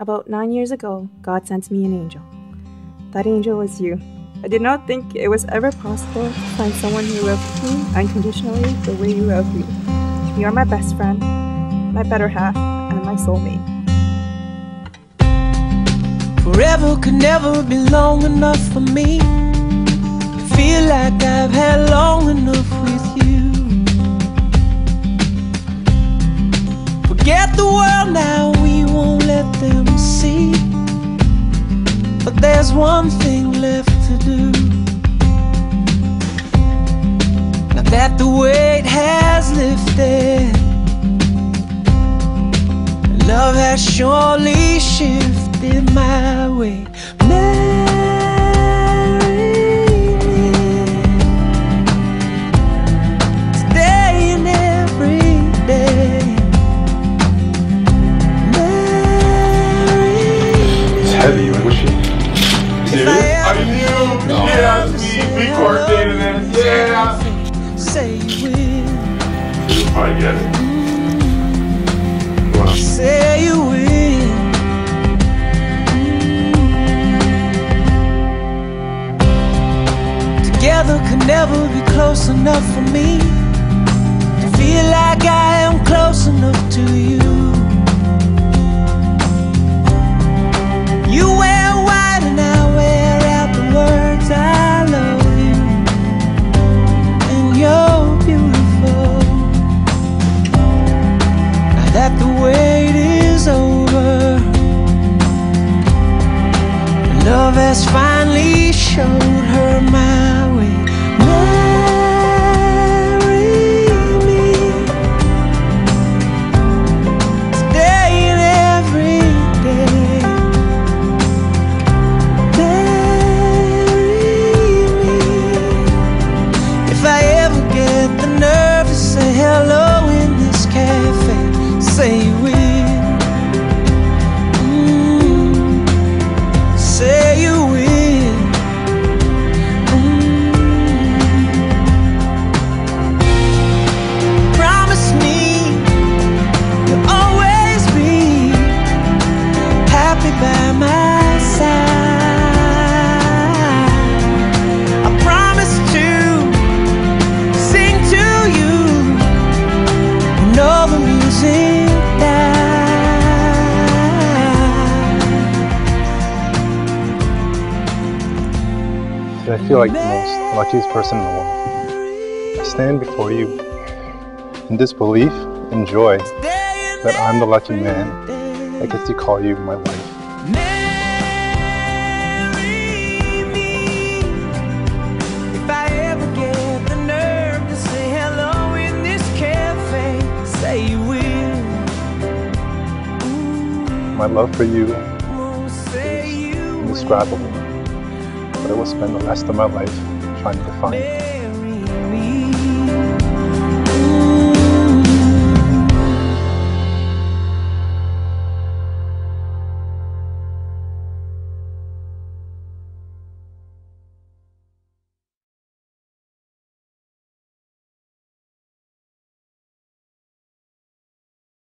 About nine years ago, God sent me an angel. That angel was you. I did not think it was ever possible to find someone who loved me unconditionally the way you love me. You are my best friend, my better half, and my soulmate. Forever could never be long enough for me. Feel like I've had long enough with you. Forget the world now, we won't let them see. But there's one thing left to do. Now that the weight has lifted, love has surely shifted my way. Marry I ever you. No. Yeah, it's me. We coordinated this. Yeah. Say you will, probably get it. Wow. say you will. Together could never be close enough for me Say you dies. I feel like the most luckiest person in the world. I stand before you in disbelief and joy that I'm the lucky man that gets to call you my wife. Marry me if I ever get the nerve to say hello in this cafe. Say you will. My love for you is indescribable, but I will spend the rest of my life trying to define it.